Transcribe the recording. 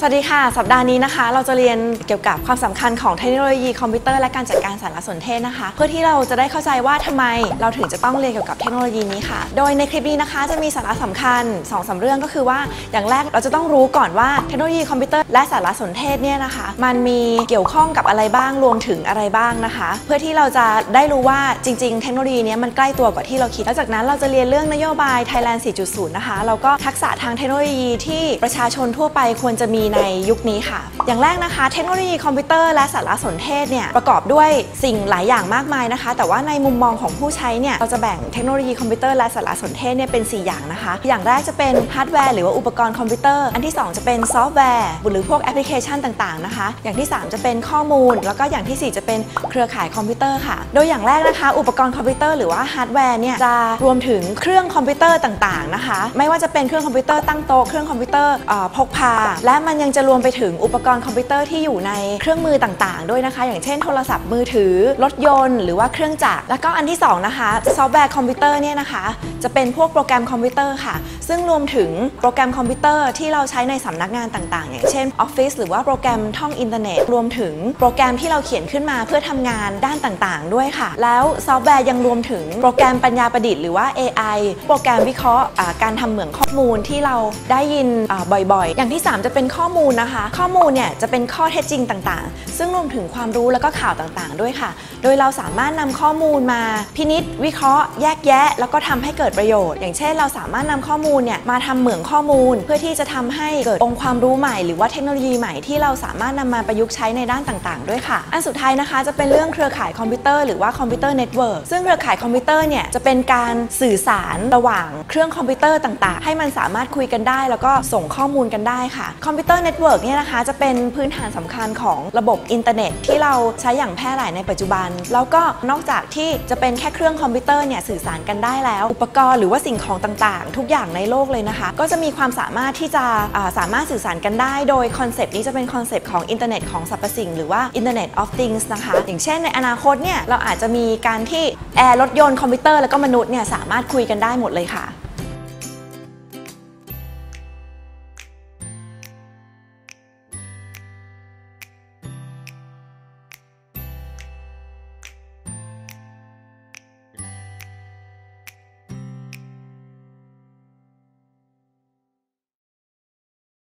สวัสดีค่ะ สัปดาห์นี้นะคะ เราจะเรียนเกี่ยวกับความสำคัญของเทคโนโลยีคอมพิวเตอร์และการจัดการสารสนเทศนะคะ เพื่อที่เราจะได้เข้าใจว่าทำไมเราถึงจะต้องเรียนเกี่ยวกับเทคโนโลยีนี้ค่ะ โดยในคลิปนี้นะคะจะมีสาระสำคัญ2อสาเรื่องก็คือว่าอย่างแรกเราจะต้องรู้ก่อนว่าเทคโนโลยีคอมพิวเตอร์และสารสนเทศเนี่ยนะคะ มันมีเกี่ยวข้องกับอะไรบ้างรวมถึงอะไรบ้างนะคะ เพื่อที่เราจะได้รู้ว่าจริง ๆ เทคโนโลยีนี้มันใกล้ตัวกว่าที่เราคิดแล้วจากนั้นเราจะเรียนเรื่องนโยบาย Thailand 4.0 นะคะแล้วก็ทักษะทางเทคโนโลยีที่ประชาชนทั่วไปควรจะมีในยุคนี้ค่ะ อย่างแรกนะคะ เทคโนโลยีคอมพิวเตอร์และสารสนเทศเนี่ยประกอบด้วยสิ่งหลายอย่างมากมายนะคะ แต่ว่าในมุมมองของผู้ใช้เนี่ยเราจะแบ่งเทคโนโลยีคอมพิวเตอร์และสารสนเทศเนี่ยเป็น 4 อย่างนะคะ อย่างแรกจะเป็นฮาร์ดแวร์หรือว่าอุปกรณ์คอมพิวเตอร์ อันที่ 2 จะเป็นซอฟต์แวร์หรือพวกแอปพลิเคชันต่างๆนะคะ อย่างที่ 3 จะเป็นข้อมูล แล้วก็อย่างทีสี่4 จะเป็นเครือข่ายคอมพิวเตอร์ค่ะ โดยอย่างแรกนะคะ อุปกรณ์คอมพิวเตอร์หรือว่าฮาร์ดแวร์เนี่ยจะรวมถึงเครื่องคอมพิวเตอร์ต่างๆนะคะ ไม่ว่าจะเป็นเครื่องคอมพิวเตอร์ตั้งโต๊ะเครื่องคอมพิวเตอร์พกพาและมันยังจะรวมไปถึงอุปกรณ์คอมพิวเตอร์ที่อยู่ในเครื่องมือต่างๆ ด้วยนะคะ อย่างเช่นโทรศัพท์มือถือ รถยนต์ หรือว่าเครื่องจักร แล้วก็อันที่ 2 นะคะ ซอฟต์แวร์คอมพิวเตอร์เนี่ยนะคะ จะเป็นพวกโปรแกรมคอมพิวเตอร์ค่ะ ซึ่งรวมถึงโปรแกรมคอมพิวเตอร์ที่เราใช้ในสำนักงานต่างๆ อย่างเช่น Office หรือว่าโปรแกรมท่องอินเทอร์เน็ต รวมถึงโปรแกรมที่เราเขียนขึ้นมาเพื่อทำงานด้านต่างๆ ด้วยค่ะ แล้วซอฟต์แวร์ยังรวมถึงโปรแกรมปัญญาประดิษฐ์หรือว่า AI โปรแกรมวิเคราะห์การทำเหมืองข้อมูลที่เราได้ยินบ่อยๆ อย่างที่ 3 จะเป็นข้อมูลนะคะ ข้อมูลเนี่ยจะเป็นข้อเท็จจริงต่างๆ ซึ่งรวมถึงความรู้แล้วก็ข่าวต่างๆ ด้วยค่ะ โดยเราสามารถนำข้อมูลมาพินิจวิเคราะห์ แยกแยะ แล้วก็ทำให้เกิดประโยชน์ อย่างเช่น เราสามารถนำข้อมูลเนี่ยมาทำเหมืองข้อมูล เพื่อที่จะทำให้เกิดองค์ความรู้ใหม่ หรือว่าเทคโนโลยีใหม่ที่เราสามารถนำมาประยุกต์ใช้ในด้านต่างๆ ด้วยค่ะ อันสุดท้ายนะคะจะเป็นเรื่องเครือข่ายคอมพิวเตอร์หรือว่า computer network ซึ่งเครือข่ายคอมพิวเตอร์เนี่ยจะเป็นการสื่อสารระหว่างเครื่องคอมพิวเตอร์ต่าง ๆ ให้มันสามารถคุยกันได้ แล้วก็ส่งข้อมูลกันได้ค่ะ computer network เนี่ยนะคะจะเป็นพื้นฐานสำคัญของระบบอินเทอร์เน็ตที่เราใช้อย่างแพร่หลายในปัจจุบัน แล้วก็นอกจากที่จะเป็นแค่เครื่องคอมพิวเตอร์เนี่ยสื่อสารกันได้แล้ว อุปกรณ์หรือว่าสิ่งของต่างๆ ทุกอย่างในโลกเลยนะคะ ก็จะมีความสามารถที่จะสามารถสื่อสารกันได้ โดย concept นี้จะเป็น concept ของอินเทอร์เน็ตของสรรพสิ่งหรือว่า Internet of Things นะคะ อย่างเช่นในอนาคตเนี่ยเราอาจจะมีการที่แอร์รถยนต์คอมพิวเตอร์แล้วก็มนุษย์เนี่ยสามารถคุยกันได้หมดเลยค่ะ